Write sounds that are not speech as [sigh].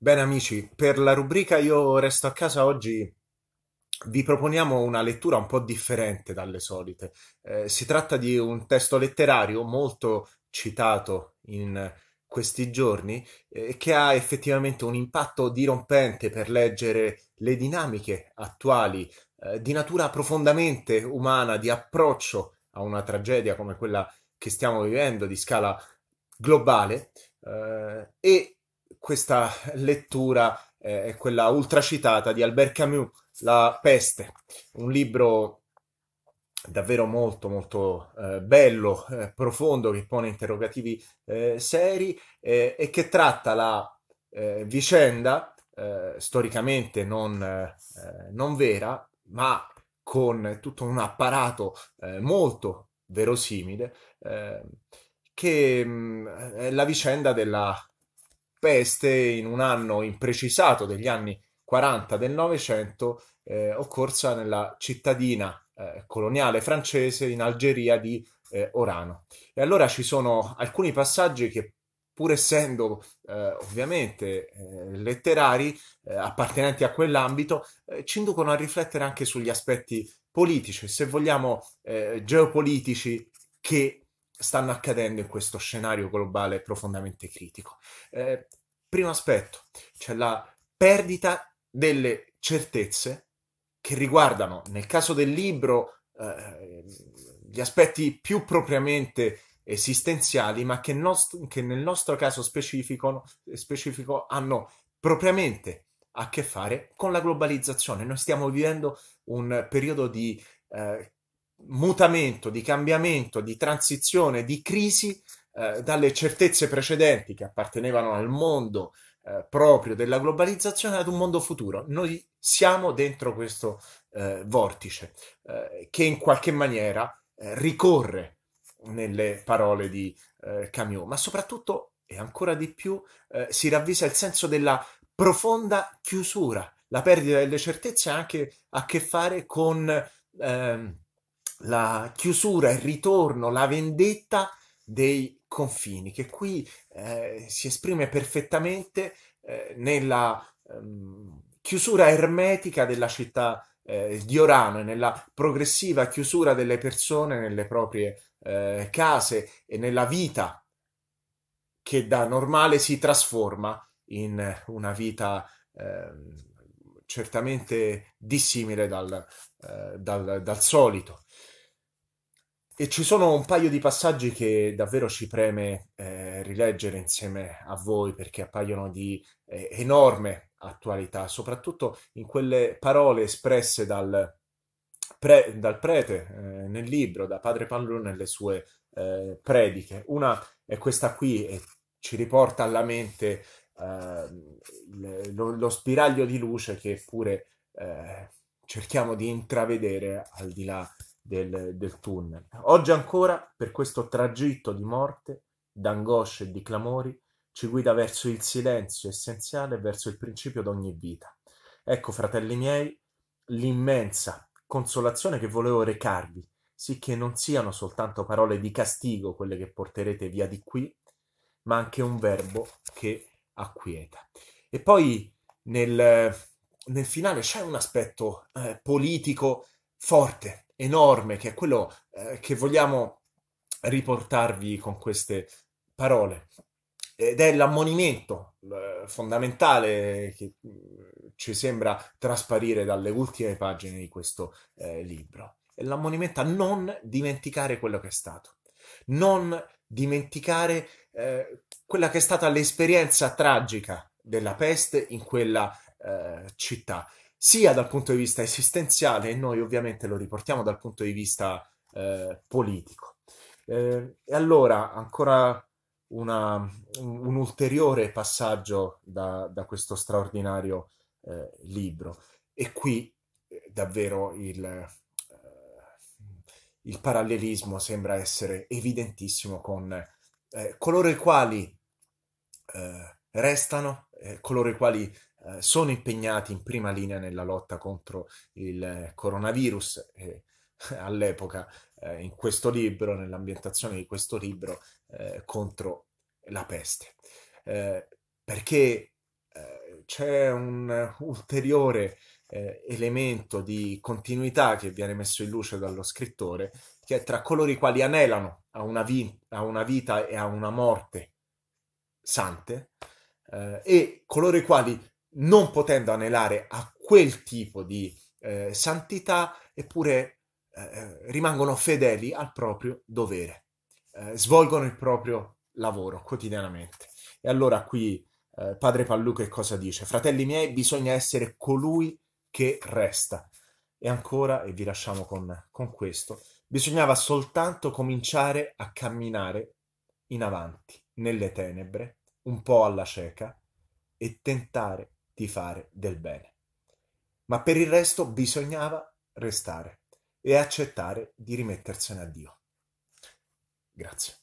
Bene amici, per la rubrica Io resto a casa oggi vi proponiamo una lettura un po' differente dalle solite. Eh, si tratta di un testo letterario molto citato in questi giorni eh, che ha effettivamente un impatto dirompente per leggere le dinamiche attuali eh, di natura profondamente umana, di approccio a una tragedia come quella che stiamo vivendo di scala globale eh, e questa lettura eh, è quella ultracitata di Albert Camus, La peste, un libro davvero molto molto eh, bello, eh, profondo, che pone interrogativi eh, seri eh, e che tratta la eh, vicenda storicamente non, non, vera, ma con tutto un apparato molto verosimile, che mh, mm, è la vicenda della peste in un anno imprecisato degli anni 40 del Novecento, eh, occorsa nella cittadina eh, coloniale francese in Algeria di eh, Orano. E allora ci sono alcuni passaggi che pur essendo eh, ovviamente eh, letterari, eh, appartenenti a quell'ambito, ci inducono a riflettere anche sugli aspetti politici, se vogliamo geopolitici, che stanno accadendo in questo scenario globale profondamente critico. Eh, primo aspetto, c'è la perdita delle certezze che riguardano, nel caso del libro, eh, gli aspetti più propriamente esistenziali, ma che, nost- che nel nostro caso specifico, specifico hanno propriamente a che fare con la globalizzazione. Noi stiamo vivendo un periodo di eh, mutamento, di cambiamento, di transizione, di crisi eh, dalle certezze precedenti che appartenevano al mondo eh, proprio della globalizzazione ad un mondo futuro. Noi siamo dentro questo eh, vortice eh, che in qualche maniera eh, ricorre nelle parole di eh, Camus, ma soprattutto e ancora di più si ravvisa il senso della profonda chiusura. La perdita delle certezze ha anche a che fare con ehm, la chiusura, il ritorno, la vendetta dei confini, che qui eh, si esprime perfettamente eh, nella ehm, chiusura ermetica della città eh, di Orano e nella progressiva chiusura delle persone nelle proprie eh, case e nella vita che da normale si trasforma in una vita ehm, certamente dissimile dal, eh, dal, dal solito. E ci sono un paio di passaggi che davvero ci preme eh, rileggere insieme a voi perché appaiono di eh, enorme attualità, soprattutto in quelle parole espresse dal, pre, dal prete eh, nel libro, da padre Panlun nelle sue eh, prediche. Una è questa qui e ci riporta alla mente ehm, lo, lo, spiraglio di luce che pure eh, cerchiamo di intravedere al di là del, del tunnel. Oggi ancora, per questo tragitto di morte, d'angoscia e di clamori, ci guida verso il silenzio essenziale verso il principio d'ogni vita. Ecco, fratelli miei, l'immensa consolazione che volevo recarvi, sì che non siano soltanto parole di castigo quelle che porterete via di qui, ma anche un verbo che acquieta. E poi nel, nel finale c'è un aspetto eh, politico forte, enorme, che è quello eh, che vogliamo riportarvi con queste parole. Ed è l'ammonimento eh, fondamentale che mm, ci sembra trasparire dalle ultime pagine di questo eh, libro. È l'ammonimento a non dimenticare quello che è stato, non dimenticare eh, quella che è stata l'esperienza tragica della peste in quella eh, città sia dal punto di vista esistenziale e noi ovviamente lo riportiamo dal punto di vista eh, politico. Eh, e allora ancora una, un, un, ulteriore passaggio da, da questo straordinario eh, libro e qui eh, davvero il, eh, il, parallelismo sembra essere evidentissimo con eh, coloro i quali restano, coloro i quali eh, sono impegnati in prima linea nella lotta contro il coronavirus e [laughs] all'epoca eh, in questo libro, nell'ambientazione di questo libro, eh, contro la peste. Eh, perché eh, c'è un ulteriore eh, elemento di continuità che viene messo in luce dallo scrittore, che è tra coloro i quali anelano a una, vi- a una vita e a una morte sante, eh, e coloro i quali, non potendo anelare a quel tipo di eh, santità, eppure eh, rimangono fedeli al proprio dovere, eh, svolgono il proprio lavoro quotidianamente. E allora qui eh, padre Pallù che cosa dice? Fratelli miei, bisogna essere colui che resta. E ancora, e vi lasciamo con, con questo, bisognava soltanto cominciare a camminare in avanti, nelle tenebre, un po' alla cieca, e tentare di fare del bene. Ma per il resto bisognava restare e accettare di rimettersene a Dio. Grazie.